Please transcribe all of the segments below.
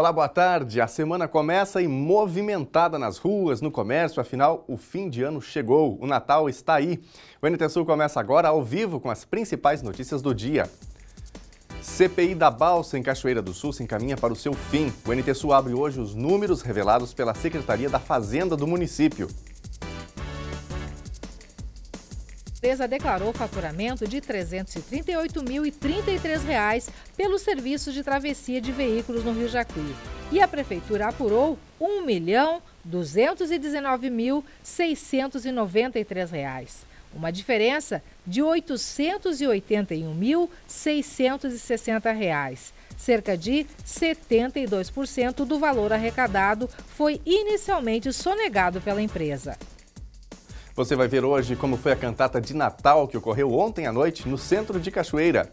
Olá, boa tarde. A semana começa e movimentada nas ruas, no comércio, afinal, o fim de ano chegou, o Natal está aí. O NT Sul começa agora ao vivo com as principais notícias do dia. CPI da Balsa em Cachoeira do Sul se encaminha para o seu fim. O NT Sul abre hoje os números revelados pela Secretaria da Fazenda do município. Empresa declarou faturamento de R$ 338.033 pelos serviços de travessia de veículos no Rio Jacuí. E a prefeitura apurou R$ 1.219.693. Uma diferença de R$ 881.660. Cerca de 72% do valor arrecadado foi inicialmente sonegado pela empresa. Você vai ver hoje como foi a cantata de Natal que ocorreu ontem à noite no centro de Cachoeira.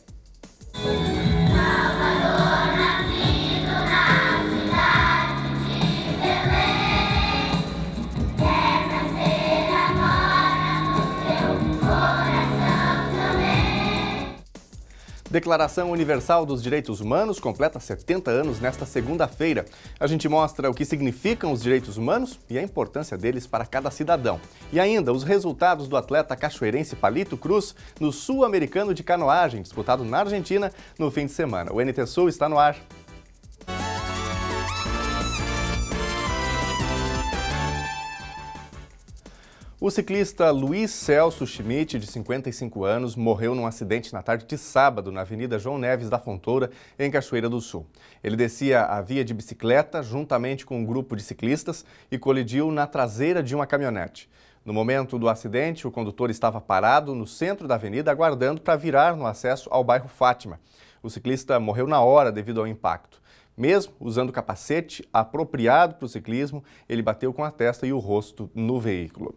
Declaração Universal dos Direitos Humanos completa 70 anos nesta segunda-feira. A gente mostra o que significam os direitos humanos e a importância deles para cada cidadão. E ainda os resultados do atleta cachoeirense Palito Cruz no Sul-Americano de Canoagem, disputado na Argentina no fim de semana. O NT Sul está no ar. O ciclista Luiz Celso Schmidt, de 55 anos, morreu num acidente na tarde de sábado na Avenida João Neves da Fontoura, em Cachoeira do Sul. Ele descia a via de bicicleta juntamente com um grupo de ciclistas e colidiu na traseira de uma caminhonete. No momento do acidente, o condutor estava parado no centro da avenida aguardando para virar no acesso ao bairro Fátima. O ciclista morreu na hora devido ao impacto. Mesmo usando capacete apropriado para o ciclismo, ele bateu com a testa e o rosto no veículo.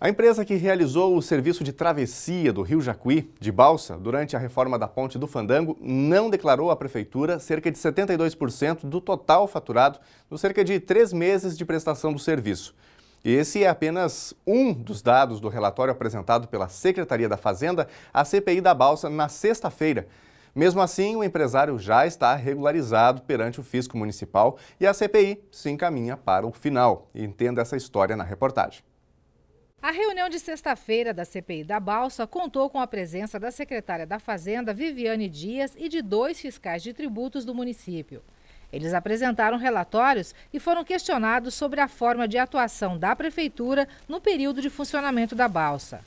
A empresa que realizou o serviço de travessia do Rio Jacuí, de balsa, durante a reforma da Ponte do Fandango, não declarou à Prefeitura cerca de 72% do total faturado nos cerca de três meses de prestação do serviço. Esse é apenas um dos dados do relatório apresentado pela Secretaria da Fazenda à CPI da Balsa na sexta-feira. Mesmo assim, o empresário já está regularizado perante o fisco municipal e a CPI se encaminha para o final. Entenda essa história na reportagem. A reunião de sexta-feira da CPI da Balsa contou com a presença da secretária da Fazenda, Viviane Dias, e de dois fiscais de tributos do município. Eles apresentaram relatórios e foram questionados sobre a forma de atuação da prefeitura no período de funcionamento da balsa.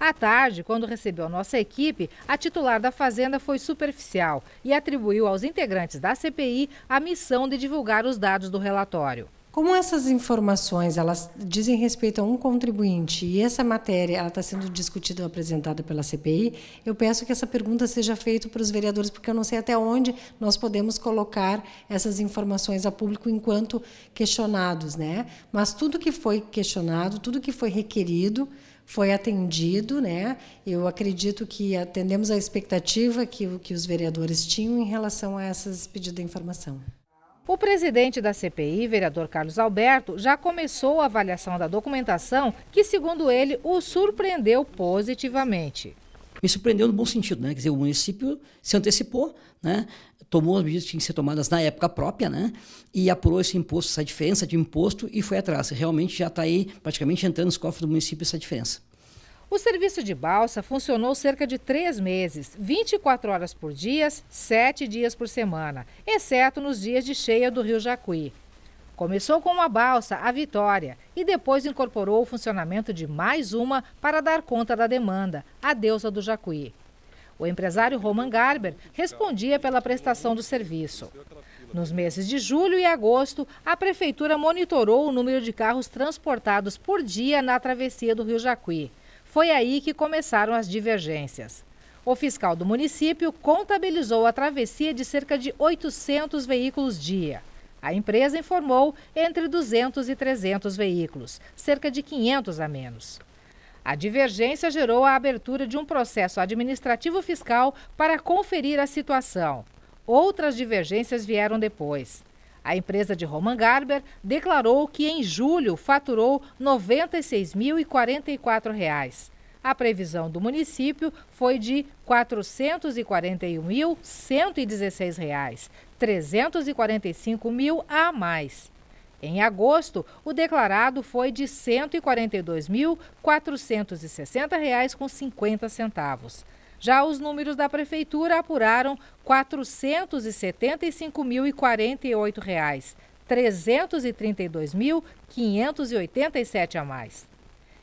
À tarde, quando recebeu nossa equipe, a titular da Fazenda foi superficial e atribuiu aos integrantes da CPI a missão de divulgar os dados do relatório. Como essas informações elas dizem respeito a um contribuinte e essa matéria ela está sendo discutida apresentada pela CPI, eu peço que essa pergunta seja feita para os vereadores, porque eu não sei até onde nós podemos colocar essas informações a público enquanto questionados, né? Mas tudo que foi questionado, tudo que foi requerido, foi atendido, né? Eu acredito que atendemos a expectativa que, que os vereadores tinham em relação a essas pedidos de informação. O presidente da CPI, vereador Carlos Alberto, já começou a avaliação da documentação que, segundo ele, o surpreendeu positivamente. Me surpreendeu no bom sentido, né? Quer dizer, o município se antecipou, né? Tomou as medidas que tinham que ser tomadas na época própria, né? E apurou esse imposto, essa diferença de imposto e foi atrás. Realmente já está aí praticamente entrando nos cofres do município essa diferença. O serviço de balsa funcionou cerca de três meses, 24 horas por dia, sete dias por semana, exceto nos dias de cheia do Rio Jacuí. Começou com uma balsa, a Vitória, e depois incorporou o funcionamento de mais uma para dar conta da demanda, a Deusa do Jacuí. O empresário Roman Garber respondia pela prestação do serviço. Nos meses de julho e agosto, a prefeitura monitorou o número de carros transportados por dia na travessia do Rio Jacuí. Foi aí que começaram as divergências. O fiscal do município contabilizou a travessia de cerca de 800 veículos dia. A empresa informou entre 200 e 300 veículos, cerca de 500 a menos. A divergência gerou a abertura de um processo administrativo fiscal para conferir a situação. Outras divergências vieram depois. A empresa de Roman Garber declarou que em julho faturou R$ 96.044. a previsão do município foi de R$ 441.116, R$ 345 mil a mais. Em agosto, o declarado foi de R$ 142.460,50. Já os números da prefeitura apuraram R$ 475.048, R$ 332.587 a mais.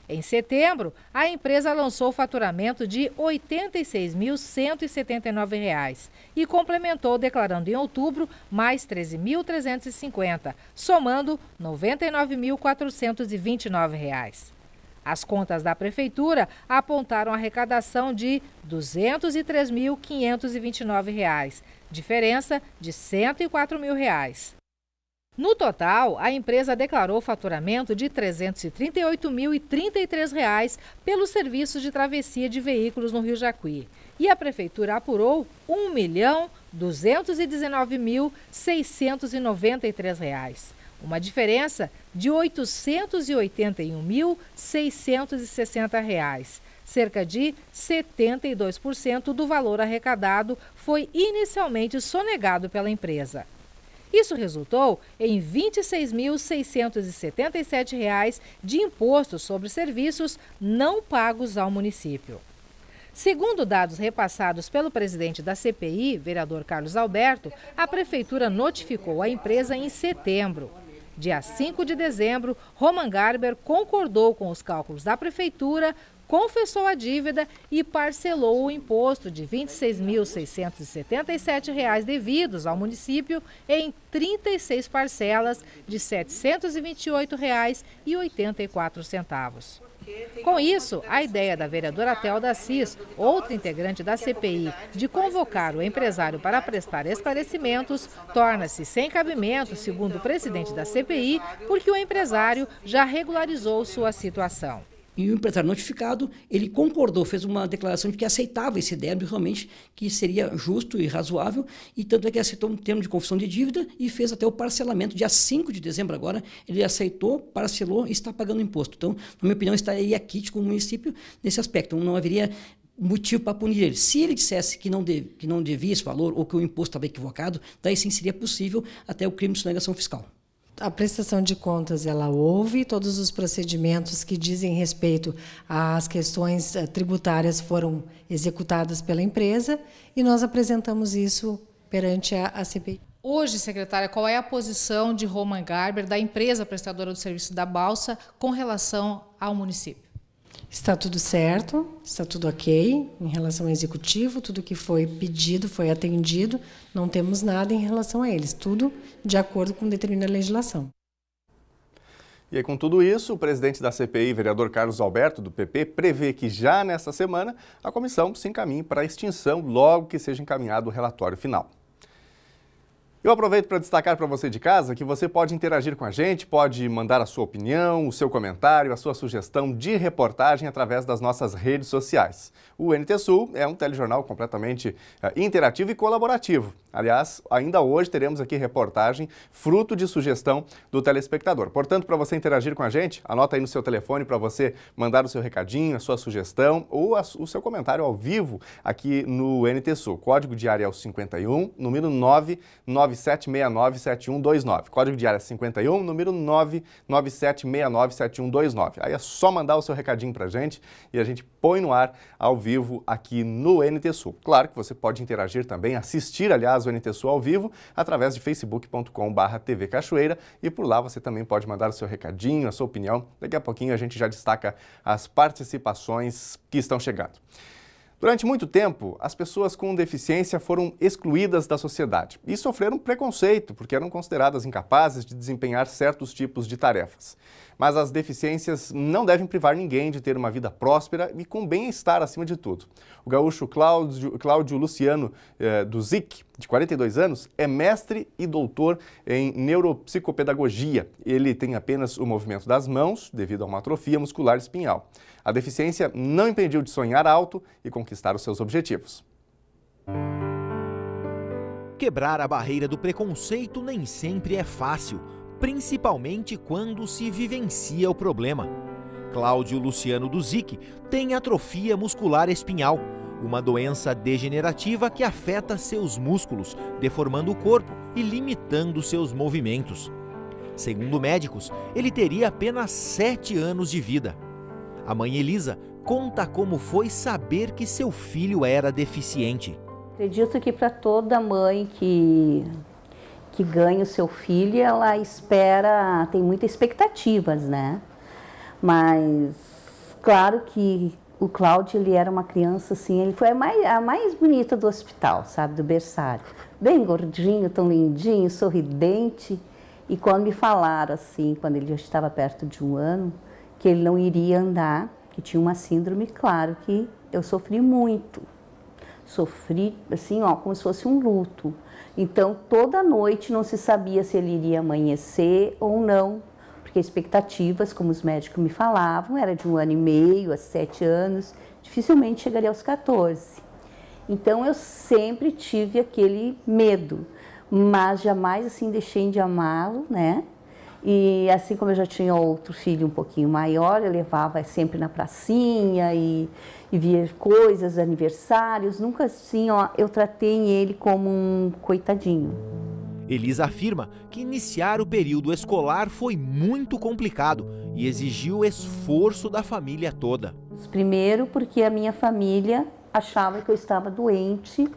Em setembro, a empresa lançou faturamento de R$ 86.179 e complementou declarando em outubro mais R$ 13.350, somando R$ 99.429. As contas da prefeitura apontaram arrecadação de R$ 203.529, diferença de 104 mil reais. No total, a empresa declarou faturamento de R$ 338.033 pelos serviços de travessia de veículos no Rio Jacuí. E a prefeitura apurou R$ 1.219.693, uma diferença de R$ 881.660. Cerca de 72% do valor arrecadado foi inicialmente sonegado pela empresa. Isso resultou em R$ 26.677 de imposto sobre serviços não pagos ao município. Segundo dados repassados pelo presidente da CPI, vereador Carlos Alberto, a prefeitura notificou a empresa em setembro. Dia 5 de dezembro, Roman Garber concordou com os cálculos da prefeitura confessou a dívida e parcelou o imposto de R$ 26.677 devidos ao município em 36 parcelas de R$ 728,84. Com isso, a ideia da vereadora Telda Assis, outra integrante da CPI, de convocar o empresário para prestar esclarecimentos, torna-se sem cabimento, segundo o presidente da CPI, porque o empresário já regularizou sua situação. E o empresário notificado, ele concordou, fez uma declaração de que aceitava esse débito, realmente, que seria justo e razoável, e tanto é que aceitou um termo de confissão de dívida e fez até o parcelamento. Dia 5 de dezembro agora, ele aceitou, parcelou e está pagando imposto. Então, na minha opinião, estaria aqui com o município nesse aspecto. Então, não haveria motivo para punir ele. Se ele dissesse que não, deve, que não devia esse valor ou que o imposto estava equivocado, daí sim seria possível até o crime de sonegação fiscal a prestação de contas ela houve, todos os procedimentos que dizem respeito às questões eh, tributárias foram executados pela empresa e nós apresentamos isso perante a, a CPI. Hoje, secretária, qual é a posição de Roman Garber, da empresa prestadora do serviço da Balsa, com relação ao município? Está tudo certo, está tudo ok em relação ao executivo, tudo que foi pedido foi atendido, não temos nada em relação a eles, tudo de acordo com determinada legislação. E aí, com tudo isso, o presidente da CPI, vereador Carlos Alberto, do PP, prevê que já nesta semana a comissão se encaminhe para a extinção logo que seja encaminhado o relatório final. Eu aproveito para destacar para você de casa que você pode interagir com a gente, pode mandar a sua opinião, o seu comentário, a sua sugestão de reportagem através das nossas redes sociais. O NT Sul é um telejornal completamente uh, interativo e colaborativo. Aliás, ainda hoje teremos aqui reportagem fruto de sugestão do telespectador. Portanto, para você interagir com a gente, anota aí no seu telefone para você mandar o seu recadinho, a sua sugestão ou a, o seu comentário ao vivo aqui no NT Sul. Código de área é o 51, número 997697129. Código de área é 51, número 997697129. Aí é só mandar o seu recadinho para a gente e a gente põe no ar ao vivo aqui no NT Sul. Claro que você pode interagir também, assistir, aliás, o NT Sul ao vivo através de facebook.com.br TV Cachoeira e por lá você também pode mandar o seu recadinho, a sua opinião. Daqui a pouquinho a gente já destaca as participações que estão chegando. Durante muito tempo, as pessoas com deficiência foram excluídas da sociedade e sofreram preconceito porque eram consideradas incapazes de desempenhar certos tipos de tarefas. Mas as deficiências não devem privar ninguém de ter uma vida próspera e com bem-estar acima de tudo. O gaúcho Cláudio, Cláudio Luciano eh, do ZIC, de 42 anos, é mestre e doutor em neuropsicopedagogia. Ele tem apenas o movimento das mãos devido a uma atrofia muscular espinhal. A deficiência não impediu de sonhar alto e conquistar os seus objetivos. Quebrar a barreira do preconceito nem sempre é fácil principalmente quando se vivencia o problema. Cláudio Luciano Duzic tem atrofia muscular espinhal, uma doença degenerativa que afeta seus músculos, deformando o corpo e limitando seus movimentos. Segundo médicos, ele teria apenas sete anos de vida. A mãe Elisa conta como foi saber que seu filho era deficiente. Acredito que para toda mãe que, que ganha o seu filho, ela espera, tem muitas expectativas, né? Mas claro que o Cláudio ele era uma criança assim, ele foi a mais, a mais bonita do hospital, sabe, do berçário. Bem gordinho, tão lindinho, sorridente. E quando me falaram assim, quando ele já estava perto de um ano, que ele não iria andar, que tinha uma síndrome, claro que eu sofri muito. Sofri assim, ó, como se fosse um luto. Então, toda noite não se sabia se ele iria amanhecer ou não porque expectativas, como os médicos me falavam, era de um ano e meio a sete anos, dificilmente chegaria aos 14. Então eu sempre tive aquele medo, mas jamais assim deixei de amá-lo, né? E assim como eu já tinha outro filho um pouquinho maior, eu levava sempre na pracinha e, e via coisas, aniversários, nunca assim, ó, eu tratei ele como um coitadinho. Elisa afirma que iniciar o período escolar foi muito complicado e exigiu esforço da família toda. Primeiro, porque a minha família achava que eu estava doente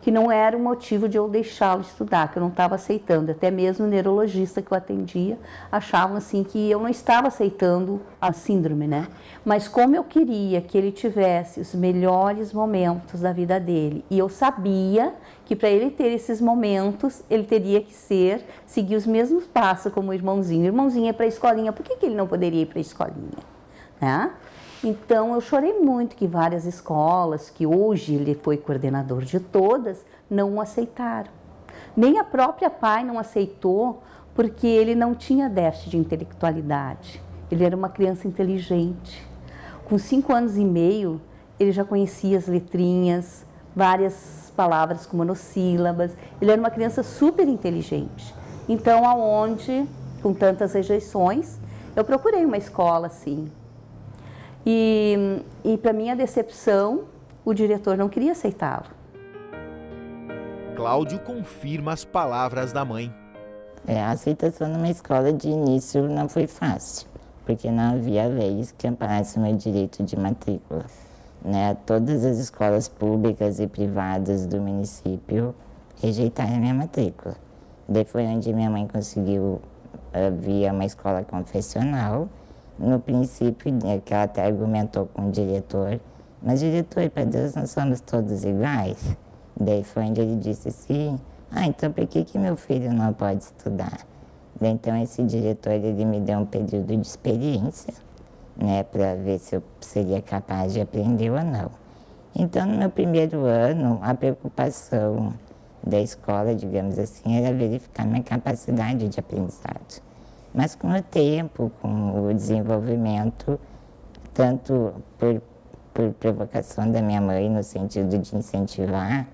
que não era o motivo de eu deixá-lo estudar, que eu não estava aceitando. Até mesmo o neurologista que eu atendia achavam assim que eu não estava aceitando a síndrome, né? Mas como eu queria que ele tivesse os melhores momentos da vida dele, e eu sabia que para ele ter esses momentos, ele teria que ser, seguir os mesmos passos como o irmãozinho. O irmãozinho é para a escolinha, por que, que ele não poderia ir para a escolinha? Né? Então eu chorei muito que várias escolas, que hoje ele foi coordenador de todas, não o aceitaram. Nem a própria pai não aceitou, porque ele não tinha déficit de intelectualidade. Ele era uma criança inteligente. Com cinco anos e meio, ele já conhecia as letrinhas, várias palavras com monossílabas. Ele era uma criança super inteligente. Então, aonde, com tantas rejeições, eu procurei uma escola assim, e, e para minha decepção, o diretor não queria aceitá-lo. Cláudio confirma as palavras da mãe. É, a aceitação numa escola de início não foi fácil, porque não havia leis que amparassem o meu direito de matrícula. Né? Todas as escolas públicas e privadas do município rejeitaram a minha matrícula. Daí foi onde minha mãe conseguiu, uh, via uma escola confessional, no princípio, né, que ela até argumentou com o diretor, mas diretor, para Deus nós somos todos iguais. Daí foi onde ele disse assim, ah, então por que, que meu filho não pode estudar? Daí, então esse diretor ele me deu um período de experiência, né, para ver se eu seria capaz de aprender ou não. Então no meu primeiro ano, a preocupação da escola, digamos assim, era verificar minha capacidade de aprendizado. Mas com o tempo, com o desenvolvimento, tanto por, por provocação da minha mãe, no sentido de incentivar,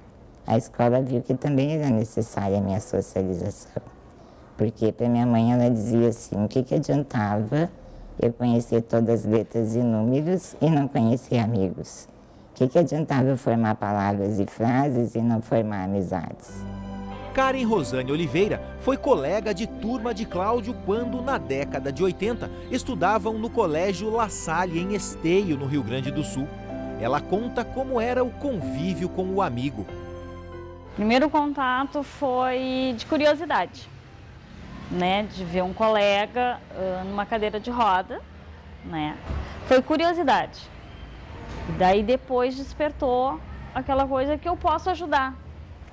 a escola viu que também era necessária a minha socialização. Porque para minha mãe ela dizia assim, o que, que adiantava eu conhecer todas as letras e números e não conhecer amigos? O que, que adiantava eu formar palavras e frases e não formar amizades? Karen Rosane Oliveira foi colega de turma de Cláudio quando, na década de 80, estudavam no Colégio La Salle, em Esteio, no Rio Grande do Sul. Ela conta como era o convívio com o amigo. Primeiro contato foi de curiosidade, né, de ver um colega uh, numa cadeira de roda, né. Foi curiosidade. Daí depois despertou aquela coisa que eu posso ajudar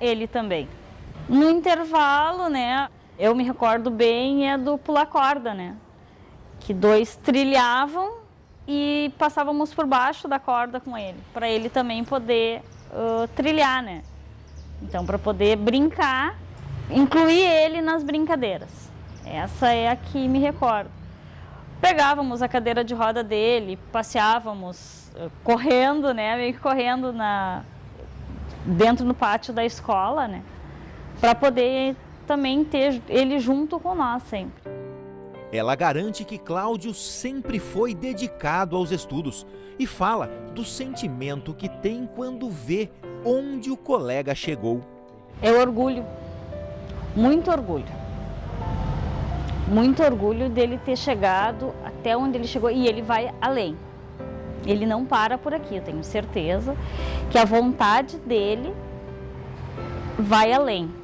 ele também. No intervalo, né, eu me recordo bem, é do pular corda, né? Que dois trilhavam e passávamos por baixo da corda com ele, para ele também poder uh, trilhar, né? Então, para poder brincar, incluir ele nas brincadeiras. Essa é a que me recordo. Pegávamos a cadeira de roda dele, passeávamos uh, correndo, né? Meio que correndo na dentro no pátio da escola, né? Para poder também ter ele junto com nós sempre. Ela garante que Cláudio sempre foi dedicado aos estudos e fala do sentimento que tem quando vê onde o colega chegou. É orgulho, muito orgulho. Muito orgulho dele ter chegado até onde ele chegou e ele vai além. Ele não para por aqui, eu tenho certeza que a vontade dele vai além.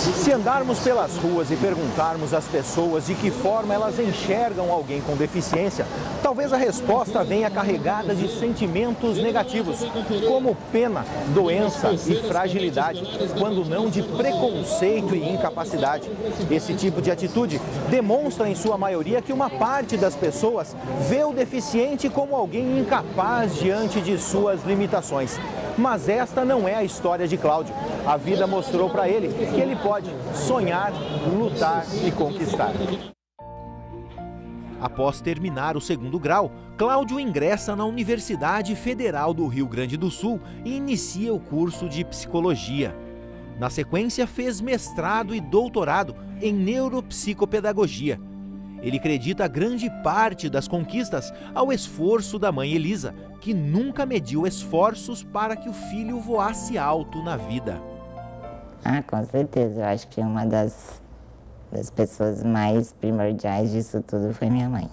Se andarmos pelas ruas e perguntarmos às pessoas de que forma elas enxergam alguém com deficiência, talvez a resposta venha carregada de sentimentos negativos, como pena, doença e fragilidade, quando não de preconceito e incapacidade. Esse tipo de atitude demonstra, em sua maioria, que uma parte das pessoas vê o deficiente como alguém incapaz diante de suas limitações. Mas esta não é a história de Cláudio. A vida mostrou para ele que ele pode sonhar, lutar e conquistar. Após terminar o segundo grau, Cláudio ingressa na Universidade Federal do Rio Grande do Sul e inicia o curso de psicologia. Na sequência, fez mestrado e doutorado em neuropsicopedagogia. Ele acredita grande parte das conquistas ao esforço da mãe Elisa, que nunca mediu esforços para que o filho voasse alto na vida. Ah, com certeza. Eu acho que uma das, das pessoas mais primordiais disso tudo foi minha mãe.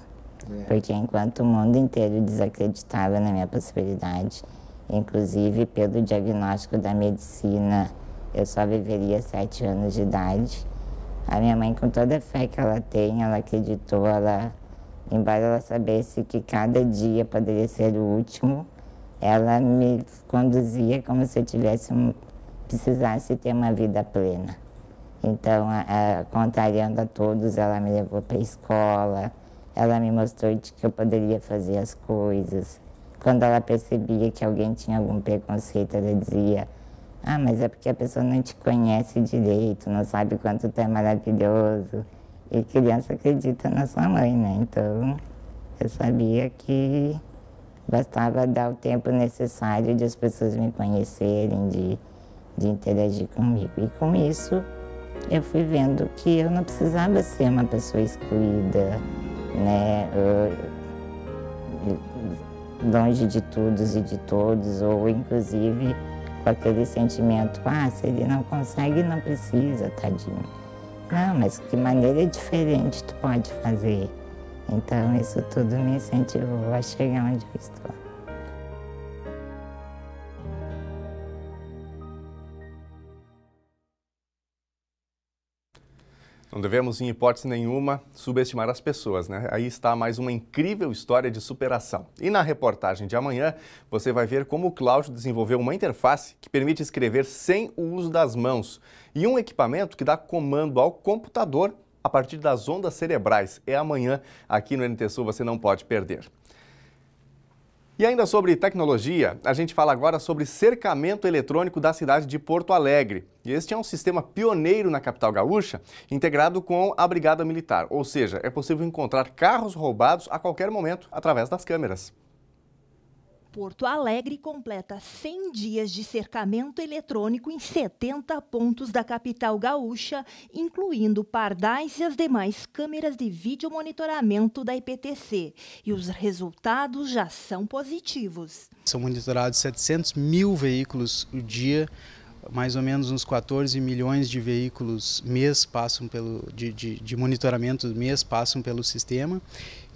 É. Porque enquanto o mundo inteiro desacreditava na minha possibilidade, inclusive pelo diagnóstico da medicina, eu só viveria sete anos de idade. A minha mãe, com toda a fé que ela tem, ela acreditou, ela, embora ela soubesse que cada dia poderia ser o último, ela me conduzia como se eu tivesse um, precisasse ter uma vida plena. Então, a, a, contrariando a todos, ela me levou para a escola, ela me mostrou de que eu poderia fazer as coisas. Quando ela percebia que alguém tinha algum preconceito, ela dizia: Ah, mas é porque a pessoa não te conhece direito, não sabe quanto tu é maravilhoso. E criança acredita na sua mãe, né? Então, eu sabia que bastava dar o tempo necessário de as pessoas me conhecerem, de de interagir comigo. E com isso, eu fui vendo que eu não precisava ser uma pessoa excluída, né? longe de todos e de todos, ou inclusive com aquele sentimento, ah, se ele não consegue, não precisa, tadinho. Não, mas que maneira diferente tu pode fazer. Então, isso tudo me incentivou a chegar onde eu estou. Não devemos, em hipótese nenhuma, subestimar as pessoas, né? Aí está mais uma incrível história de superação. E na reportagem de amanhã, você vai ver como o Cláudio desenvolveu uma interface que permite escrever sem o uso das mãos e um equipamento que dá comando ao computador a partir das ondas cerebrais. É amanhã aqui no NT Sul, você não pode perder. E ainda sobre tecnologia, a gente fala agora sobre cercamento eletrônico da cidade de Porto Alegre. Este é um sistema pioneiro na capital gaúcha, integrado com a Brigada Militar, ou seja, é possível encontrar carros roubados a qualquer momento através das câmeras. Porto Alegre completa 100 dias de cercamento eletrônico em 70 pontos da capital gaúcha, incluindo pardais e as demais câmeras de vídeo monitoramento da IPTC. E os resultados já são positivos. São monitorados 700 mil veículos o dia mais ou menos uns 14 milhões de veículos mês passam pelo de, de, de monitoramento mês passam pelo sistema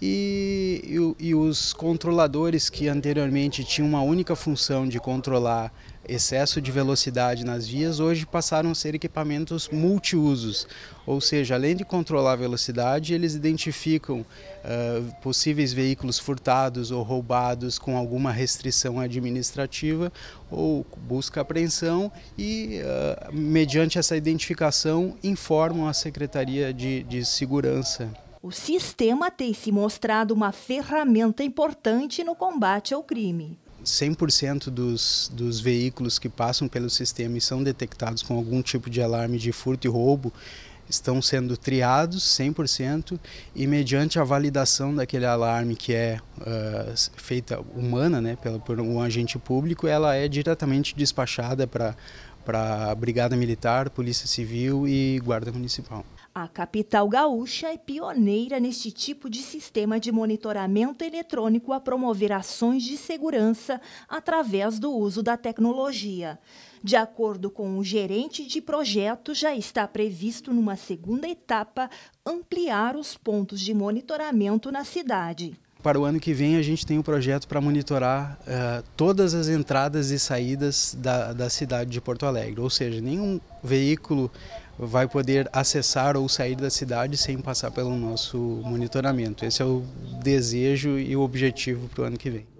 e, e, e, os controladores que anteriormente tinham uma única função de controlar excesso de velocidade nas vias, hoje passaram a ser equipamentos multiusos, ou seja, além de controlar a velocidade, eles identificam uh, possíveis veículos furtados ou roubados com alguma restrição administrativa ou busca apreensão e, uh, mediante essa identificação, informam a Secretaria de, de Segurança o sistema tem se mostrado uma ferramenta importante no combate ao crime. 100% dos, dos veículos que passam pelo sistema e são detectados com algum tipo de alarme de furto e roubo estão sendo triados 100% e mediante a validação daquele alarme que é uh, feita humana, né, pela, por um agente público, ela é diretamente despachada para para a Brigada Militar, Polícia Civil e Guarda Municipal. A capital gaúcha é pioneira neste tipo de sistema de monitoramento eletrônico a promover ações de segurança através do uso da tecnologia. De acordo com o gerente de projeto, já está previsto numa segunda etapa ampliar os pontos de monitoramento na cidade. Para o ano que vem, a gente tem um projeto para monitorar uh, todas as entradas e saídas da, da cidade de Porto Alegre, ou seja, nenhum veículo vai poder acessar ou sair da cidade sem passar pelo nosso monitoramento. Esse é o desejo e o objetivo para o ano que vem.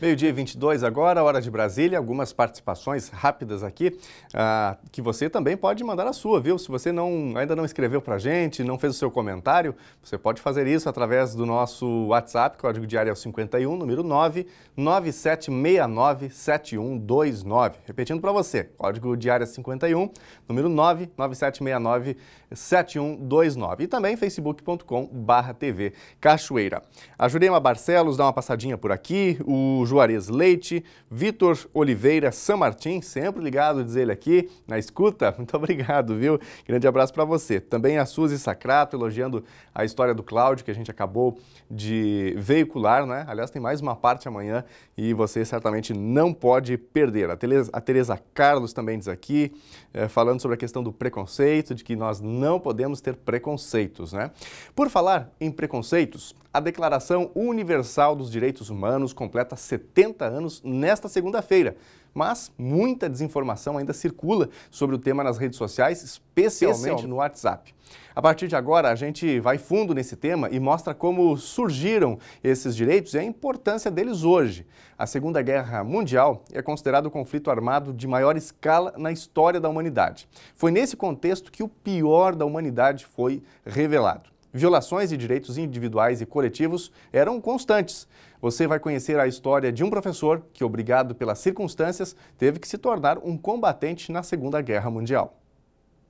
Meio-dia 22 agora, hora de Brasília. Algumas participações rápidas aqui, ah, que você também pode mandar a sua, viu? Se você não, ainda não escreveu para gente, não fez o seu comentário, você pode fazer isso através do nosso WhatsApp, código diário é o 51, número 9 9769 7129. Repetindo para você, código diário é 51, número 9 9769 7129. E também facebook.com barra TV Cachoeira. A Jurema Barcelos dá uma passadinha por aqui, o Juarez Leite, Vitor Oliveira San Martin, sempre ligado, diz ele aqui, na escuta. Muito obrigado, viu? Grande abraço para você. Também a Suzy Sacrato elogiando a história do Cláudio, que a gente acabou de veicular, né? Aliás, tem mais uma parte amanhã e você certamente não pode perder. A Tereza, Carlos também diz aqui, é, falando sobre a questão do preconceito, de que nós não podemos ter preconceitos, né? Por falar em preconceitos, a Declaração Universal dos Direitos Humanos completa 70 anos nesta segunda-feira. Mas muita desinformação ainda circula sobre o tema nas redes sociais, especialmente no WhatsApp. A partir de agora, a gente vai fundo nesse tema e mostra como surgiram esses direitos e a importância deles hoje. A Segunda Guerra Mundial é considerado o conflito armado de maior escala na história da humanidade. Foi nesse contexto que o pior da humanidade foi revelado violações de direitos individuais e coletivos eram constantes. Você vai conhecer a história de um professor que, obrigado pelas circunstâncias, teve que se tornar um combatente na Segunda Guerra Mundial.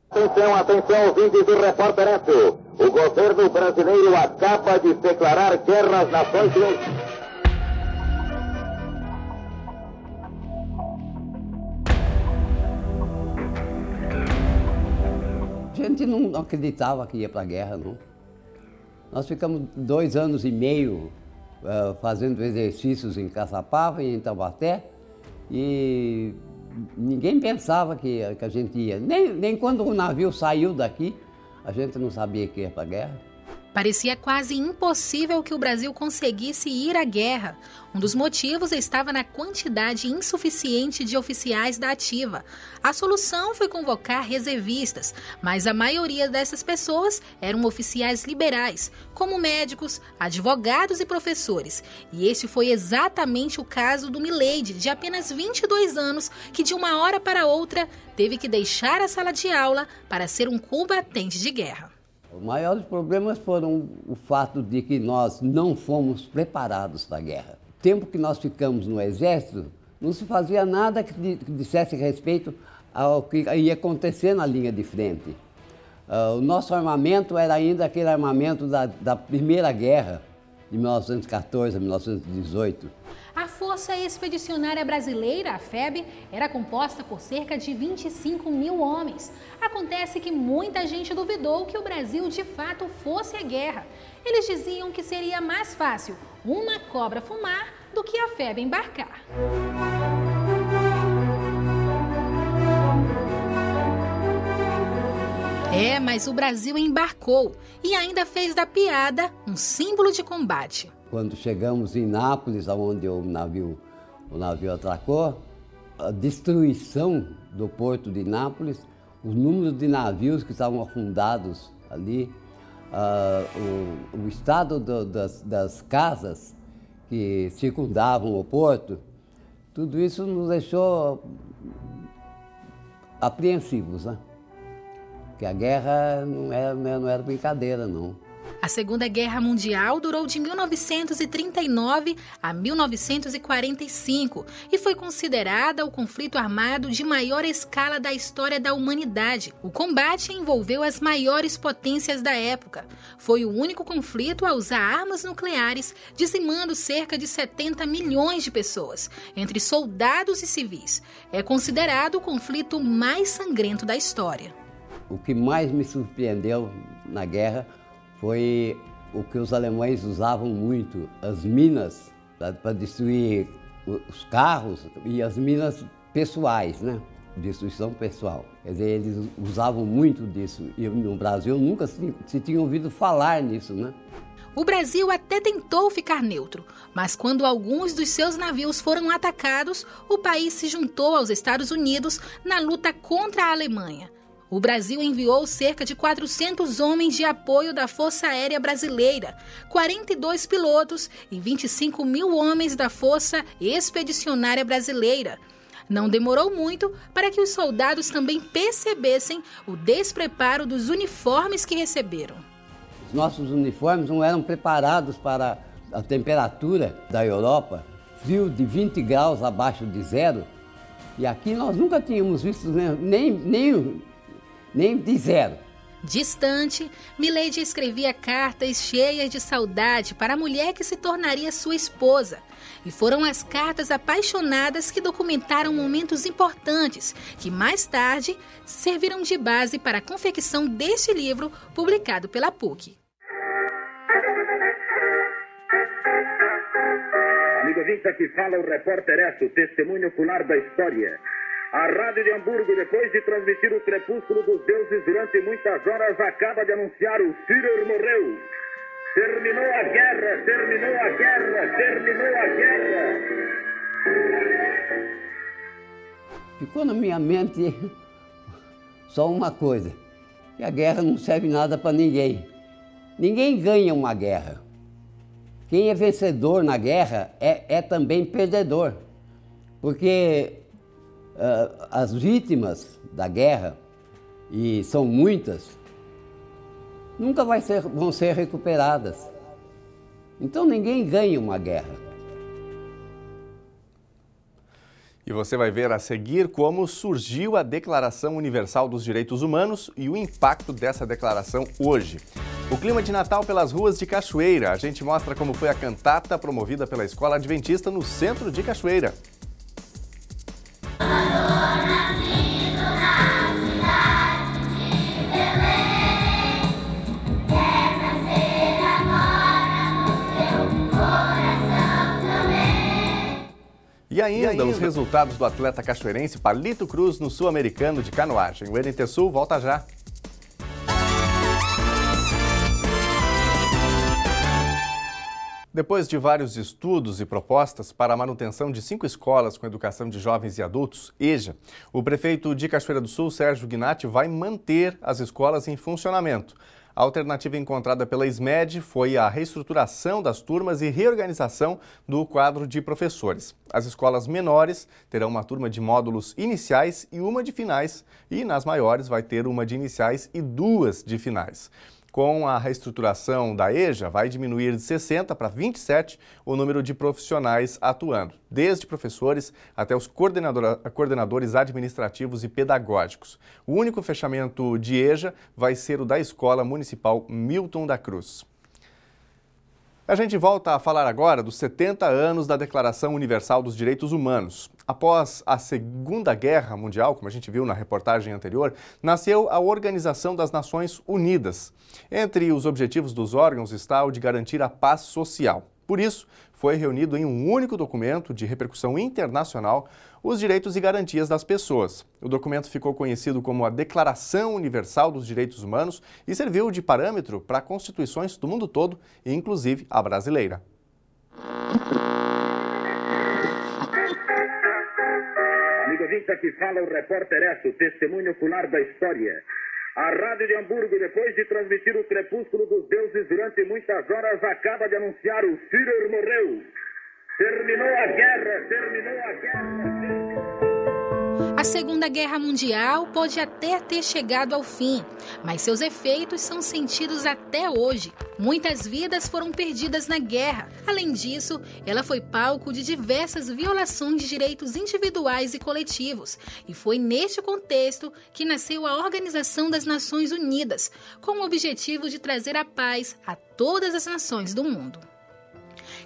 Atenção, atenção, ouvintes do Repórter Neto. O governo brasileiro acaba de declarar guerra às Nações Unidas. A gente não acreditava que ia para a guerra, não. Nós ficamos dois anos e meio uh, fazendo exercícios em Caçapava e em Taubaté e ninguém pensava que, que a gente ia. Nem, nem quando o navio saiu daqui, a gente não sabia que ia para a guerra. Parecia quase impossível que o Brasil conseguisse ir à guerra. Um dos motivos estava na quantidade insuficiente de oficiais da ativa. A solução foi convocar reservistas, mas a maioria dessas pessoas eram oficiais liberais, como médicos, advogados e professores. E esse foi exatamente o caso do Milady, de apenas 22 anos, que de uma hora para outra teve que deixar a sala de aula para ser um combatente de guerra. Os maiores problemas foram o fato de que nós não fomos preparados para a guerra. O tempo que nós ficamos no Exército, não se fazia nada que dissesse respeito ao que ia acontecer na linha de frente. Uh, o nosso armamento era ainda aquele armamento da, da Primeira Guerra, de 1914 a 1918. A Força Expedicionária Brasileira, a FEB, era composta por cerca de 25 mil homens. Acontece que muita gente duvidou que o Brasil de fato fosse à guerra. Eles diziam que seria mais fácil uma cobra fumar do que a FEB embarcar. É, mas o Brasil embarcou e ainda fez da piada um símbolo de combate. Quando chegamos em Nápoles, onde o navio, o navio atracou, a destruição do porto de Nápoles, os números de navios que estavam afundados ali, uh, o, o, estado do, das, das casas que circundavam o porto, tudo isso nos deixou apreensivos, né? Que a guerra não era, não era brincadeira, não. A Segunda Guerra Mundial durou de 1939 a 1945 e foi considerada o conflito armado de maior escala da história da humanidade. O combate envolveu as maiores potências da época. Foi o único conflito a usar armas nucleares, dizimando cerca de 70 milhões de pessoas, entre soldados e civis. É considerado o conflito mais sangrento da história. O que mais me surpreendeu na guerra foi o que os alemães usavam muito, as minas para destruir os carros e as minas pessoais, né? Destruição pessoal. Quer dizer, eles usavam muito disso. E no Brasil nunca se, se tinha ouvido falar nisso, né? O Brasil até tentou ficar neutro, mas quando alguns dos seus navios foram atacados, o país se juntou aos Estados Unidos na luta contra a Alemanha. O Brasil enviou cerca de 400 homens de apoio da Força Aérea Brasileira, 42 pilotos e 25 mil homens da Força Expedicionária Brasileira. Não demorou muito para que os soldados também percebessem o despreparo dos uniformes que receberam. Os nossos uniformes não eram preparados para a temperatura da Europa, frio de 20 graus abaixo de zero. E aqui nós nunca tínhamos visto nem, nem nem de zero. Distante, Milady escrevia cartas cheias de saudade para a mulher que se tornaria sua esposa. E foram as cartas apaixonadas que documentaram momentos importantes, que mais tarde serviram de base para a confecção deste livro publicado pela PUC. Amigo ouvinte, aqui fala o repórter Esso, testemunho ocular da história. A Rádio de Hamburgo, depois de transmitir o crepúsculo dos deuses durante muitas horas, acaba de anunciar o Führer morreu. Terminou a guerra, terminou a guerra, terminou a guerra. Ficou na minha mente só uma coisa: que a guerra não serve nada para ninguém. Ninguém ganha uma guerra. Quem é vencedor na guerra é, é também perdedor. Porque uh, as vítimas da guerra, e são muitas, nunca ser, vão ser recuperadas. Então ninguém ganha uma guerra. E você vai ver a seguir como surgiu a Declaração Universal dos Direitos Humanos e o impacto dessa declaração hoje. O clima de Natal pelas ruas de Cachoeira. A gente mostra como foi a cantata promovida pela Escola Adventista no centro de Cachoeira. Ainda, e ainda, os resultados do atleta cachoeirense Palito Cruz no Sul-Americano de Canoagem. O NT Sul volta já. Depois de vários estudos e propostas para a manutenção de cinco escolas com educação de jovens e adultos, EJA, o prefeito de Cachoeira do Sul, Sérgio Gnatti, vai manter as escolas em funcionamento. A alternativa encontrada pela SMED foi a reestruturação das turmas e reorganização do quadro de professores. As escolas menores terão uma turma de módulos iniciais e uma de finais, e nas maiores vai ter uma de iniciais e duas de finais. Com a reestruturação da EJA, vai diminuir de 60 para 27 o número de profissionais atuando, desde professores até os coordenadores administrativos e pedagógicos. O único fechamento de EJA vai ser o da Escola Municipal Milton da Cruz. A gente volta a falar agora dos 70 anos da Declaração Universal dos Direitos Humanos. Após a Segunda Guerra Mundial, como a gente viu na reportagem anterior, nasceu a Organização das Nações Unidas. Entre os objetivos dos órgãos está o de garantir a paz social. Por isso, foi reunido em um único documento de repercussão internacional os direitos e garantias das pessoas. O documento ficou conhecido como a Declaração Universal dos Direitos Humanos e serviu de parâmetro para constituições do mundo todo, inclusive a brasileira. Ouvinte, aqui fala o repórter Esso, testemunho ocular da história. A Rádio de Hamburgo, depois de transmitir o crepúsculo dos deuses durante muitas horas, acaba de anunciar o Führer morreu. Terminou a guerra, terminou a guerra. A Segunda Guerra Mundial pode até ter chegado ao fim, mas seus efeitos são sentidos até hoje. Muitas vidas foram perdidas na guerra. Além disso, ela foi palco de diversas violações de direitos individuais e coletivos. E foi neste contexto que nasceu a Organização das Nações Unidas, com o objetivo de trazer a paz a todas as nações do mundo.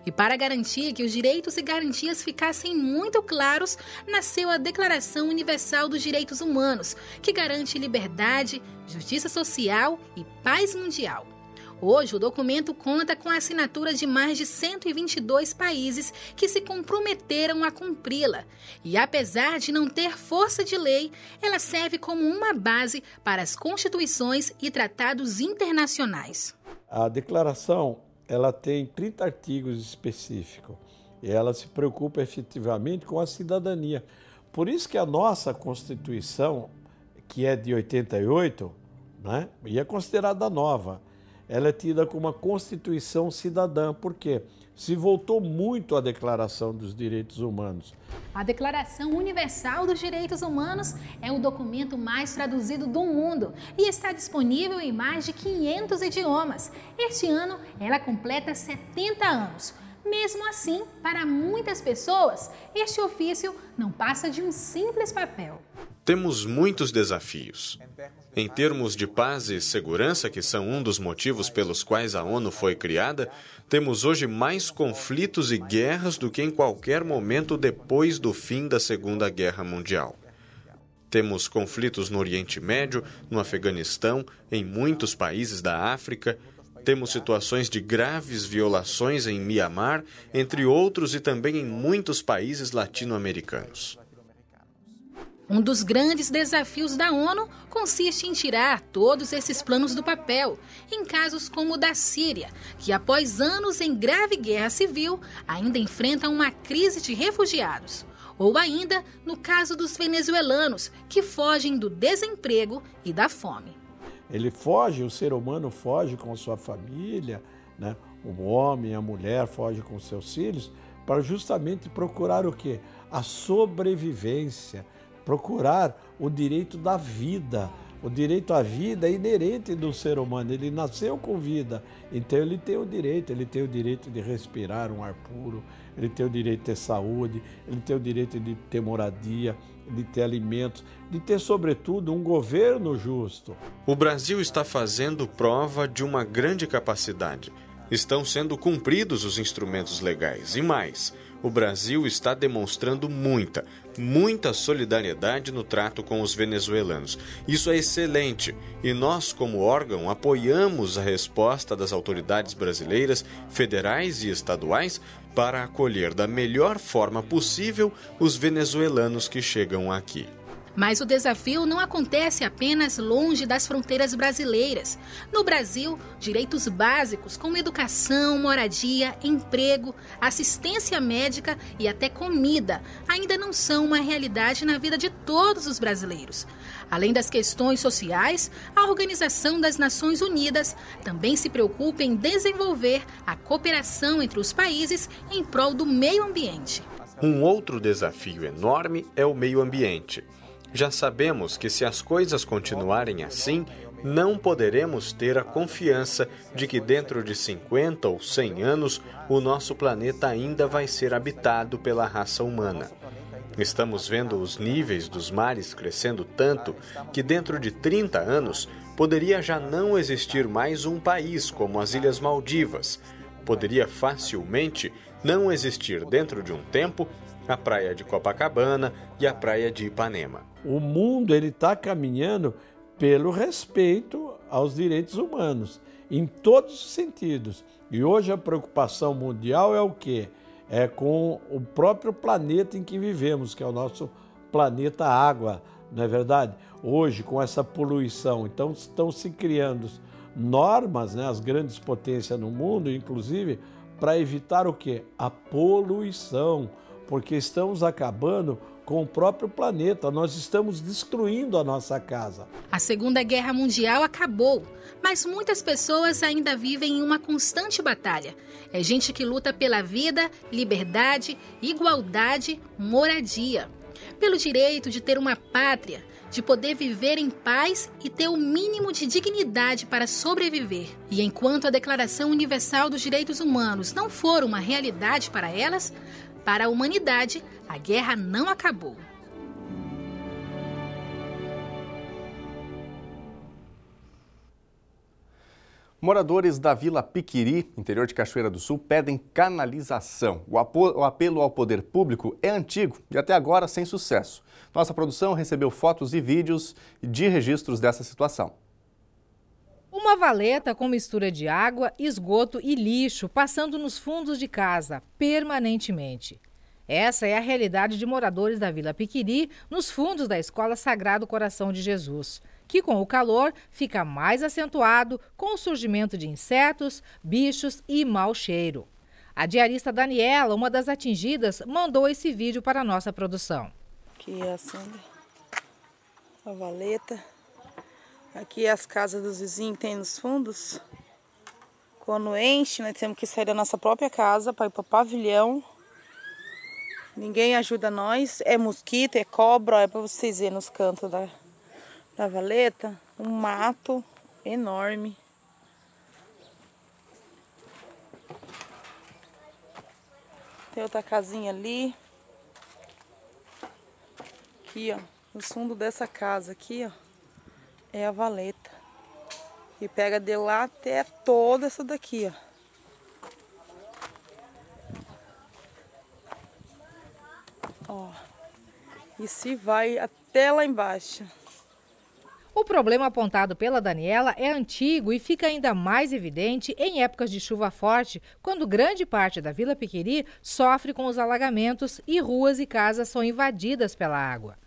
E para garantir que os direitos e garantias ficassem muito claros, nasceu a Declaração Universal dos Direitos Humanos, que garante liberdade, justiça social e paz mundial. Hoje, o documento conta com a assinatura de mais de 122 países que se comprometeram a cumpri-la. E apesar de não ter força de lei, ela serve como uma base para as constituições e tratados internacionais. A declaração ela tem 30 artigos específicos e ela se preocupa efetivamente com a cidadania. Por isso que a nossa Constituição, que é de 88, né, e é considerada nova, ela é tida como uma Constituição cidadã. Por quê? Se voltou muito à Declaração dos Direitos Humanos. A Declaração Universal dos Direitos Humanos é o documento mais traduzido do mundo e está disponível em mais de 500 idiomas. Este ano, ela completa 70 anos. Mesmo assim, para muitas pessoas, este ofício não passa de um simples papel. Temos muitos desafios. Em termos de paz e segurança, que são um dos motivos pelos quais a ONU foi criada, temos hoje mais conflitos e guerras do que em qualquer momento depois do fim da Segunda Guerra Mundial. Temos conflitos no Oriente Médio, no Afeganistão, em muitos países da África. Temos situações de graves violações em Mianmar, entre outros, e também em muitos países latino-americanos. Um dos grandes desafios da ONU consiste em tirar todos esses planos do papel, em casos como o da Síria, que após anos em grave guerra civil ainda enfrenta uma crise de refugiados. Ou ainda no caso dos venezuelanos, que fogem do desemprego e da fome. Ele foge, o ser humano foge com sua família, né? o homem, a mulher foge com seus filhos, para justamente procurar o quê? A sobrevivência procurar o direito da vida. O direito à vida é inerente do ser humano, ele nasceu com vida, então ele tem o direito, ele tem o direito de respirar um ar puro, ele tem o direito de ter saúde, ele tem o direito de ter moradia, de ter alimentos, de ter, sobretudo, um governo justo. O Brasil está fazendo prova de uma grande capacidade. Estão sendo cumpridos os instrumentos legais e mais o Brasil está demonstrando muita, muita solidariedade no trato com os venezuelanos. Isso é excelente e nós, como órgão, apoiamos a resposta das autoridades brasileiras, federais e estaduais para acolher da melhor forma possível os venezuelanos que chegam aqui. Mas o desafio não acontece apenas longe das fronteiras brasileiras. No Brasil, direitos básicos como educação, moradia, emprego, assistência médica e até comida ainda não são uma realidade na vida de todos os brasileiros. Além das questões sociais, a Organização das Nações Unidas também se preocupa em desenvolver a cooperação entre os países em prol do meio ambiente. Um outro desafio enorme é o meio ambiente. Já sabemos que se as coisas continuarem assim, não poderemos ter a confiança de que dentro de 50 ou 100 anos o nosso planeta ainda vai ser habitado pela raça humana. Estamos vendo os níveis dos mares crescendo tanto que dentro de 30 anos poderia já não existir mais um país como as Ilhas Maldivas. Poderia facilmente não existir dentro de um tempo a praia de Copacabana e a praia de Ipanema o mundo ele está caminhando pelo respeito aos direitos humanos, em todos os sentidos. E hoje a preocupação mundial é o quê? É com o próprio planeta em que vivemos, que é o nosso planeta água, não é verdade? Hoje, com essa poluição, então estão se criando normas, né, as grandes potências no mundo, inclusive, para evitar o quê? A poluição, porque estamos acabando com o próprio planeta. Nós estamos destruindo a nossa casa. A Segunda Guerra Mundial acabou, mas muitas pessoas ainda vivem em uma constante batalha. É gente que luta pela vida, liberdade, igualdade, moradia. pelo direito de ter uma pátria, de poder viver em paz e ter o mínimo de dignidade para sobreviver. E enquanto a Declaração Universal dos Direitos Humanos não for uma realidade para elas, para a humanidade, a guerra não acabou. Moradores da Vila Piquiri, interior de Cachoeira do Sul, pedem canalização. O, apelo ao poder público é antigo e até agora sem sucesso. Nossa produção recebeu fotos e vídeos de registros dessa situação. Uma valeta com mistura de água, esgoto e lixo passando nos fundos de casa permanentemente. Essa é a realidade de moradores da Vila Piquiri, nos fundos da Escola Sagrado Coração de Jesus que com o calor fica mais acentuado com o surgimento de insetos, bichos e mau cheiro. A diarista Daniela, uma das atingidas, mandou esse vídeo para a nossa produção. Aqui é a a valeta. Aqui as casas dos vizinhos tem nos fundos. Quando enche, nós temos que sair da nossa própria casa para ir para o pavilhão. Ninguém ajuda nós. É mosquito, é cobra, é para vocês verem nos cantos da, da valeta, um mato enorme. Tem outra casinha ali. Aqui, ó. No fundo dessa casa aqui, ó. É a valeta. E pega de lá até toda essa daqui, ó. Ó. E se vai até lá embaixo. O problema apontado pela Daniela é antigo e fica ainda mais evidente em épocas de chuva forte, quando grande parte da Vila Piqueri sofre com os alagamentos e ruas e casas são invadidas pela água.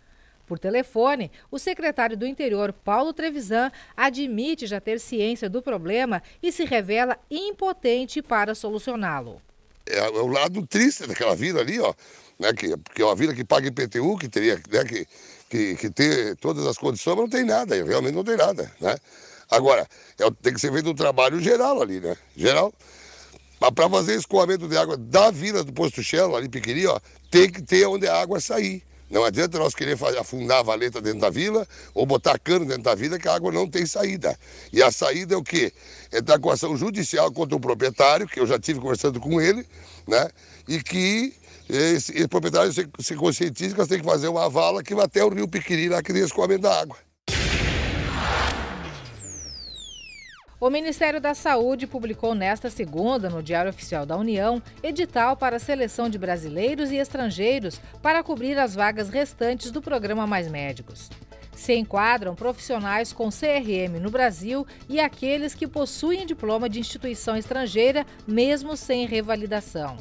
Por telefone, o secretário do Interior, Paulo Trevisan, admite já ter ciência do problema e se revela impotente para solucioná-lo. É, é o lado triste daquela vila ali, ó, né, que, que é uma vila que paga IPTU, que teria né, que que, que ter todas as condições, mas não tem nada, realmente não tem nada, né? Agora, é, tem que ser feito um trabalho geral ali, né? Geral. Para fazer escoamento de água da vila do Posto Shell, ali Piquiri, ó, tem que ter onde a água sair. Não adianta nós querer afundar a valeta dentro da vila ou botar cano dentro da vila que a água não tem saída. E a saída é o quê? Entrar com ação judicial contra o proprietário, que eu já tive conversando com ele, né? E que esse, esse proprietário se, se conscientiza que nós temos que fazer uma vala que vai até o rio Piquiri, lá que escoamento da água. O Ministério da Saúde publicou nesta segunda, no Diário Oficial da União, edital para a seleção de brasileiros e estrangeiros para cobrir as vagas restantes do programa Mais Médicos. Se enquadram profissionais com CRM no Brasil e aqueles que possuem diploma de instituição estrangeira, mesmo sem revalidação.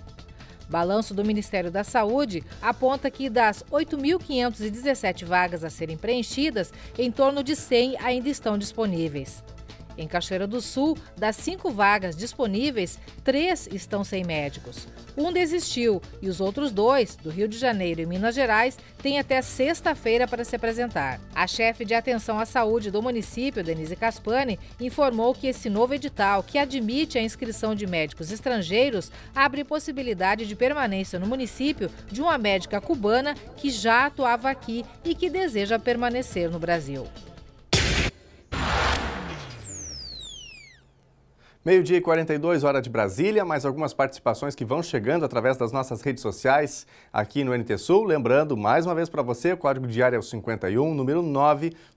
Balanço do Ministério da Saúde aponta que das 8.517 vagas a serem preenchidas, em torno de 100 ainda estão disponíveis. Em Cachoeira do Sul, das cinco vagas disponíveis, três estão sem médicos. Um desistiu e os outros dois, do Rio de Janeiro e Minas Gerais, têm até sexta-feira para se apresentar. A chefe de atenção à saúde do município, Denise Caspani, informou que esse novo edital, que admite a inscrição de médicos estrangeiros, abre possibilidade de permanência no município de uma médica cubana que já atuava aqui e que deseja permanecer no Brasil. Meio-dia e 42, hora de Brasília, mais algumas participações que vão chegando através das nossas redes sociais aqui no NT Sul. Lembrando, mais uma vez para você, o código diário é o 51, número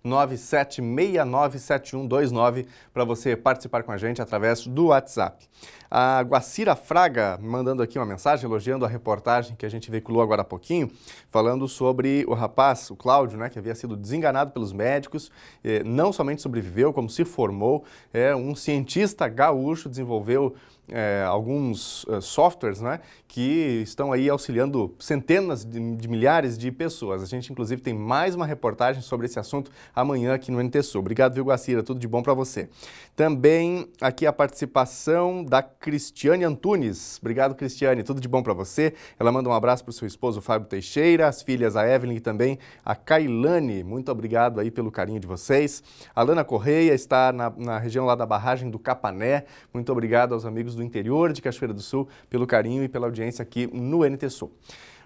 997697129, para você participar com a gente através do WhatsApp. A Guacira Fraga mandando aqui uma mensagem elogiando a reportagem que a gente veiculou agora há pouquinho, falando sobre o rapaz, o Cláudio, né, que havia sido desenganado pelos médicos, eh, não somente sobreviveu, como se formou, é um cientista gaúcho, desenvolveu é, alguns é, softwares né, que estão aí auxiliando centenas de, de, milhares de pessoas. A gente, inclusive, tem mais uma reportagem sobre esse assunto amanhã aqui no NT Sul. Obrigado, viu, Guacira? Tudo de bom para você. Também aqui a participação da Cristiane Antunes. Obrigado, Cristiane. Tudo de bom para você. Ela manda um abraço para o seu esposo, Fábio Teixeira, as filhas, a Evelyn e também a Kailane. Muito obrigado aí pelo carinho de vocês. A Lana Correia está na, na região lá da barragem do Capané. Muito obrigado aos amigos do interior de Cachoeira do Sul pelo carinho e pela audiência aqui no NT Sul.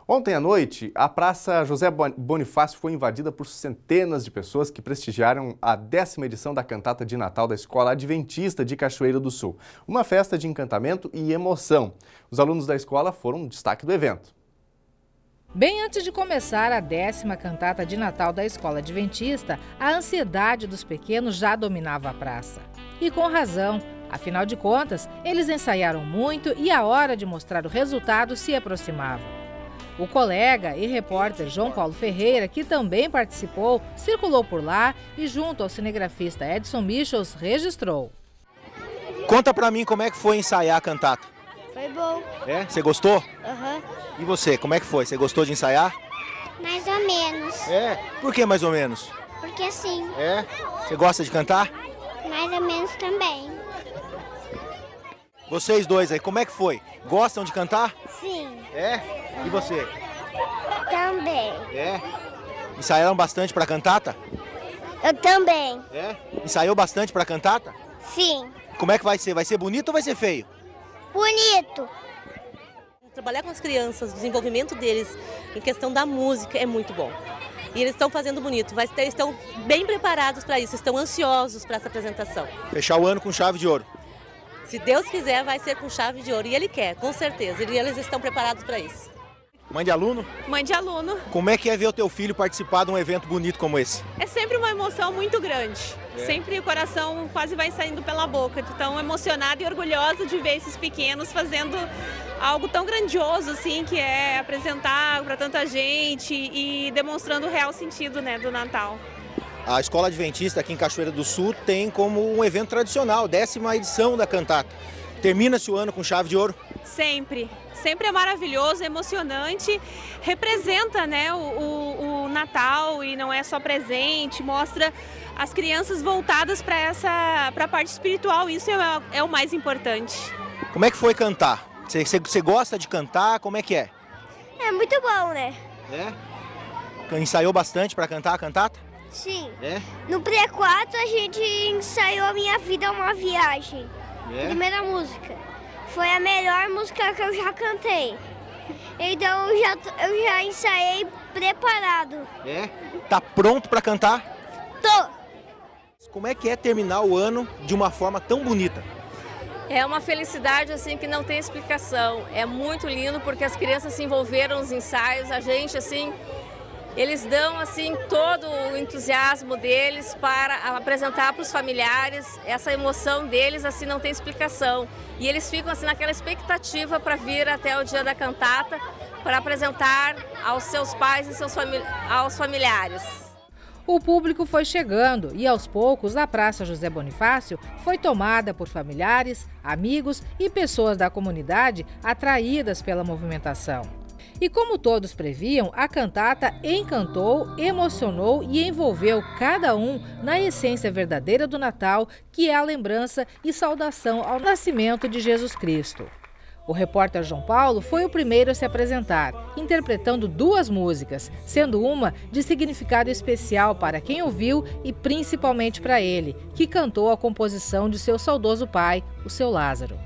Ontem à noite, a Praça José Bonifácio foi invadida por centenas de pessoas que prestigiaram a décima edição da cantata de Natal da Escola Adventista de Cachoeira do Sul. Uma festa de encantamento e emoção. Os alunos da escola foram destaque do evento. Bem antes de começar a décima cantata de Natal da Escola Adventista, a ansiedade dos pequenos já dominava a praça. E com razão, afinal de contas, eles ensaiaram muito e a hora de mostrar o resultado se aproximava. O colega e repórter João Paulo Ferreira, que também participou, circulou por lá e, junto ao cinegrafista Edson Michels, registrou. Conta pra mim como é que foi ensaiar a cantata. Foi bom. É? Você gostou? Aham. Uhum. E você, como é que foi? Você gostou de ensaiar? Mais ou menos. É? Por que mais ou menos? Porque sim. É? Você gosta de cantar? Mais ou menos também. Vocês dois aí, como é que foi? Gostam de cantar? Sim. É? E você? Também. É? Ensaiaram bastante para cantata? Eu também. É? Ensaiou bastante para cantata? Sim. Como é que vai ser? Vai ser bonito ou vai ser feio? Bonito. Trabalhar com as crianças, o desenvolvimento deles em questão da música é muito bom. E eles estão fazendo bonito, vai ter, estão bem preparados para isso, estão ansiosos para essa apresentação. Fechar o ano com chave de ouro. Se Deus quiser, vai ser com chave de ouro. E Ele quer, com certeza. E eles estão preparados para isso. Mãe de aluno? Mãe de aluno. Como é que é ver o teu filho participar de um evento bonito como esse? É sempre uma emoção muito grande. É. Sempre o coração quase vai saindo pela boca. De tão emocionada e orgulhosa de ver esses pequenos fazendo algo tão grandioso assim, que é apresentar para tanta gente e demonstrando o real sentido né, do Natal. A Escola Adventista aqui em Cachoeira do Sul tem como um evento tradicional, décima edição da cantata. Termina-se o ano com chave de ouro? Sempre. Sempre é maravilhoso, emocionante. Representa né, o, o, o Natal e não é só presente, mostra as crianças voltadas para essa pra parte espiritual. Isso é, é, o mais importante. Como é que foi cantar? Você, você, você gosta de cantar? Como é que é? É muito bom, né? É? Ensaiou bastante para cantar a cantata? Sim. É? No Pré-4 a gente ensaiou a Minha Vida é uma Viagem. É? Primeira música. Foi a melhor música que eu já cantei. Então eu já, eu já ensaiei preparado. É? Tá pronto para cantar? Tô. Como é que é terminar o ano de uma forma tão bonita? É uma felicidade assim que não tem explicação. É muito lindo porque as crianças se envolveram nos ensaios, a gente assim eles dão assim todo o entusiasmo deles para apresentar para os familiares essa emoção deles assim não tem explicação e eles ficam assim naquela expectativa para vir até o dia da cantata para apresentar aos seus pais e seus aos familiares. O público foi chegando e aos poucos a Praça José Bonifácio foi tomada por familiares, amigos e pessoas da comunidade atraídas pela movimentação. E como todos previam, a cantata encantou, emocionou e envolveu cada um na essência verdadeira do Natal, que é a lembrança e saudação ao nascimento de Jesus Cristo. O repórter João Paulo foi o primeiro a se apresentar, interpretando duas músicas, sendo uma de significado especial para quem ouviu e principalmente para ele, que cantou a composição de seu saudoso pai, o seu Lázaro.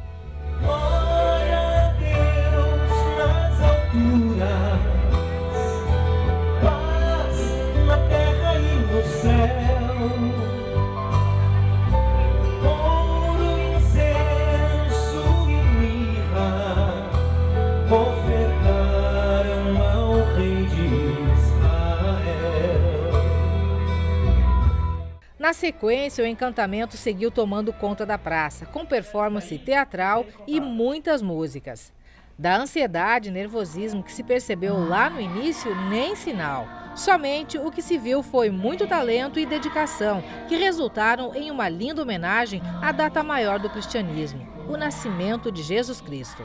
Na sequência, o encantamento seguiu tomando conta da praça, com performance teatral e muitas músicas. Da ansiedade e nervosismo que se percebeu lá no início, nem sinal. Somente o que se viu foi muito talento e dedicação, que resultaram em uma linda homenagem à data maior do cristianismo, o nascimento de Jesus Cristo.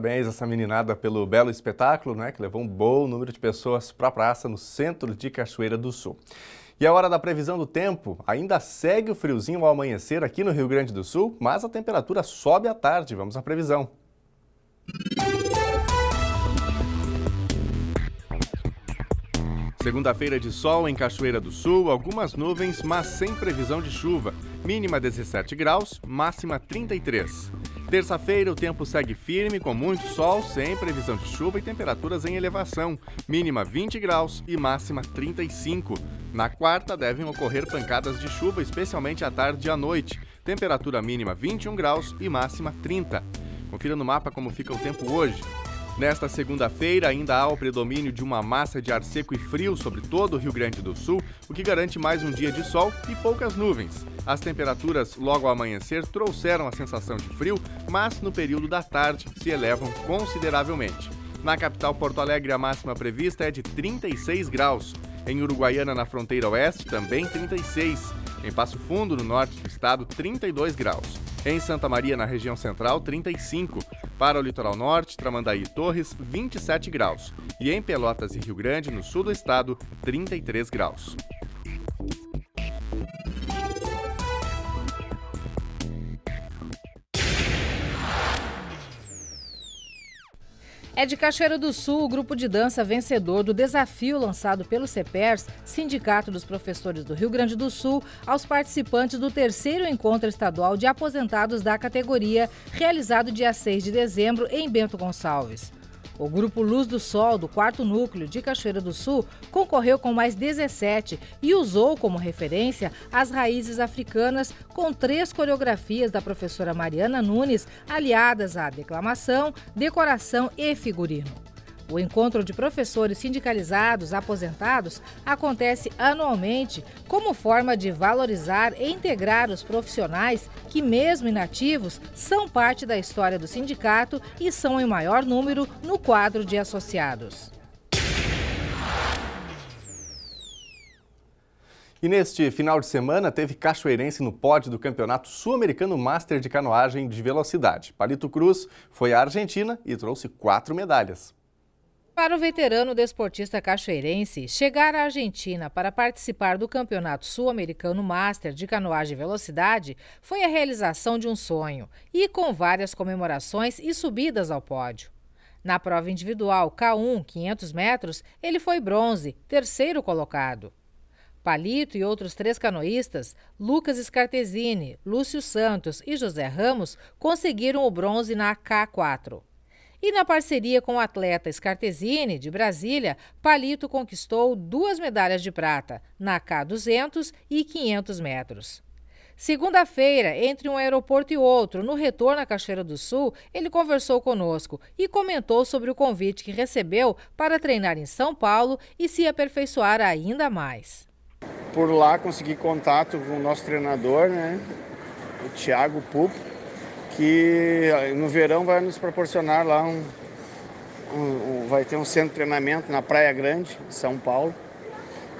Parabéns a essa meninada pelo belo espetáculo, né, que levou um bom número de pessoas para a praça no centro de Cachoeira do Sul. E a hora da previsão do tempo, ainda segue o friozinho ao amanhecer aqui no Rio Grande do Sul, mas a temperatura sobe à tarde. Vamos à previsão. Segunda-feira de sol em Cachoeira do Sul, algumas nuvens, mas sem previsão de chuva. Mínima 17 graus, máxima 33. Terça-feira o tempo segue firme, com muito sol, sem previsão de chuva e temperaturas em elevação. Mínima 20 graus e máxima 35. Na quarta devem ocorrer pancadas de chuva, especialmente à tarde e à noite. Temperatura mínima 21 graus e máxima 30. Confira no mapa como fica o tempo hoje. Nesta segunda-feira, ainda há o predomínio de uma massa de ar seco e frio sobre todo o Rio Grande do Sul, o que garante mais um dia de sol e poucas nuvens. As temperaturas logo ao amanhecer trouxeram a sensação de frio, mas no período da tarde se elevam consideravelmente. Na capital Porto Alegre, a máxima prevista é de 36 graus. Em Uruguaiana, na fronteira oeste, também 36. Em Passo Fundo, no norte do estado, 32 graus. Em Santa Maria, na região central, 35. Para o litoral norte, Tramandaí e Torres, 27 graus. E em Pelotas e Rio Grande, no sul do estado, 33 graus. É de Cachoeira do Sul o grupo de dança vencedor do desafio lançado pelo CEPERS, Sindicato dos Professores do Rio Grande do Sul, aos participantes do terceiro encontro estadual de aposentados da categoria, realizado dia 6 de dezembro em Bento Gonçalves. O grupo Luz do Sol, do quarto núcleo de Cachoeira do Sul, concorreu com mais 17 e usou como referência as raízes africanas com três coreografias da professora Mariana Nunes, aliadas à declamação, decoração e figurino. O encontro de professores sindicalizados aposentados acontece anualmente como forma de valorizar e integrar os profissionais que, mesmo inativos, são parte da história do sindicato e são em maior número no quadro de associados. E neste final de semana teve cachoeirense no pódio do Campeonato Sul-Americano Master de Canoagem de Velocidade. Palito Cruz foi à Argentina e trouxe quatro medalhas. Para o veterano desportista cachoeirense, chegar à Argentina para participar do Campeonato Sul-Americano Master de Canoagem e Velocidade foi a realização de um sonho e com várias comemorações e subidas ao pódio. Na prova individual K1, 500 metros, ele foi bronze, terceiro colocado. Palito e outros três canoístas, Lucas Scartesini, Lúcio Santos e José Ramos, conseguiram o bronze na K4. E na parceria com o atleta Scartesini, de Brasília, Palito conquistou duas medalhas de prata, na K200 e 500 metros. Segunda-feira, entre um aeroporto e outro, no retorno à Cachoeira do Sul, ele conversou conosco e comentou sobre o convite que recebeu para treinar em São Paulo e se aperfeiçoar ainda mais. Por lá consegui contato com o nosso treinador, né, o Thiago Pupo, que no verão vai nos proporcionar lá um, um, um, vai ter um centro de treinamento na Praia Grande, São Paulo.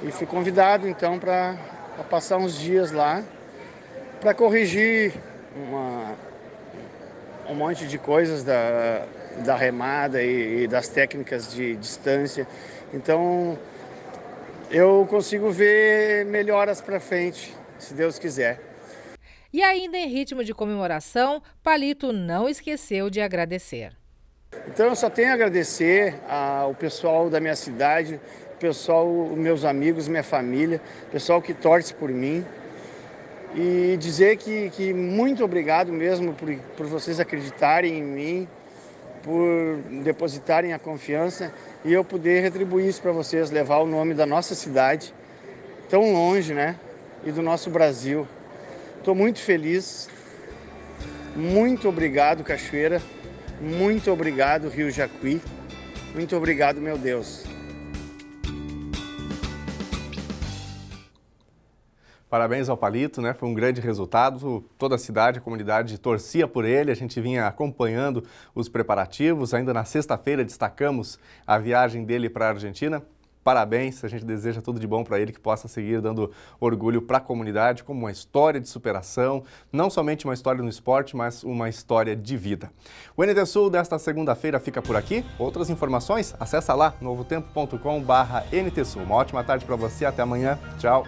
E fui convidado então para passar uns dias lá para corrigir uma, um monte de coisas da, da remada e, e das técnicas de distância. Então eu consigo ver melhoras para frente, se Deus quiser. E ainda em ritmo de comemoração, Palito não esqueceu de agradecer. Então eu só tenho a agradecer ao pessoal da minha cidade pessoal, meus amigos, minha família, pessoal que torce por mim. E dizer que, que muito obrigado mesmo por, por vocês acreditarem em mim, por depositarem a confiança e eu poder retribuir isso para vocês, levar o nome da nossa cidade tão longe, né? E do nosso Brasil. Estou muito feliz. Muito obrigado, Cachoeira. Muito obrigado, Rio Jacuí. Muito obrigado, meu Deus. Parabéns ao Palito, né? Foi um grande resultado. Toda a cidade, a comunidade torcia por ele. A gente vinha acompanhando os preparativos. Ainda na sexta-feira destacamos a viagem dele para a Argentina. Parabéns, a gente deseja tudo de bom para ele, que possa seguir dando orgulho para a comunidade, como uma história de superação, não somente uma história no esporte, mas uma história de vida. O NT Sul desta segunda-feira fica por aqui. Outras informações, acessa lá, novotempo.com/ntsul. Uma ótima tarde para você, até amanhã. Tchau.